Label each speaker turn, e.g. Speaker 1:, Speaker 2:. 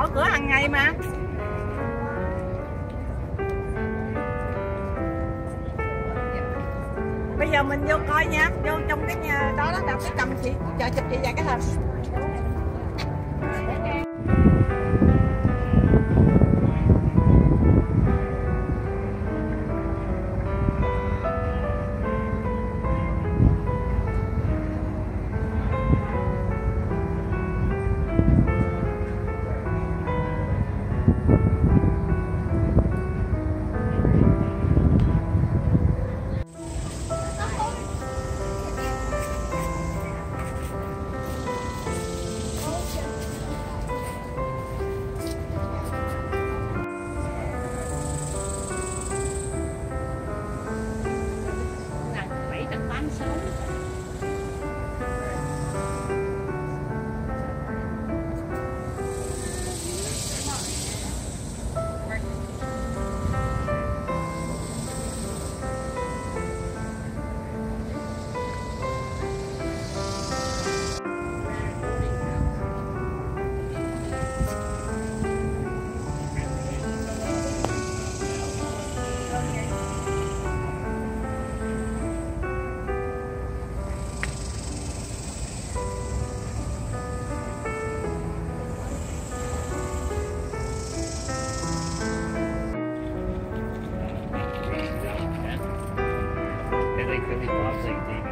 Speaker 1: mở cửa hàng ngày mà. Bây giờ mình vô coi nha, vô trong cái nhà đó đó đọc cái cầm chị chờ chụp chị vài cái hình. they couldn't be bobs like